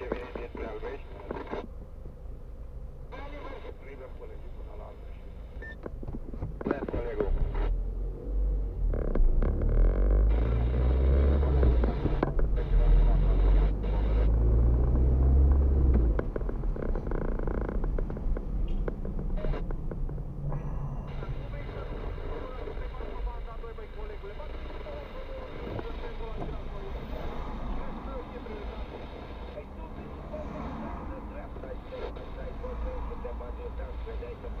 activity.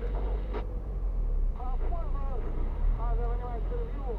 Transformers! А, давай, интервью!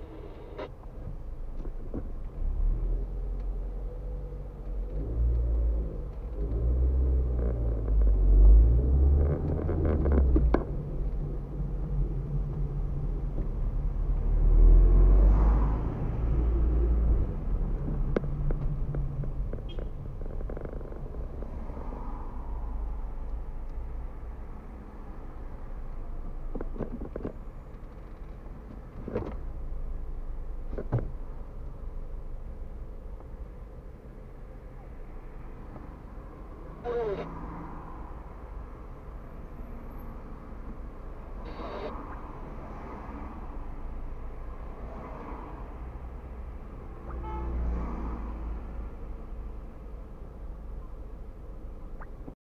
Oh.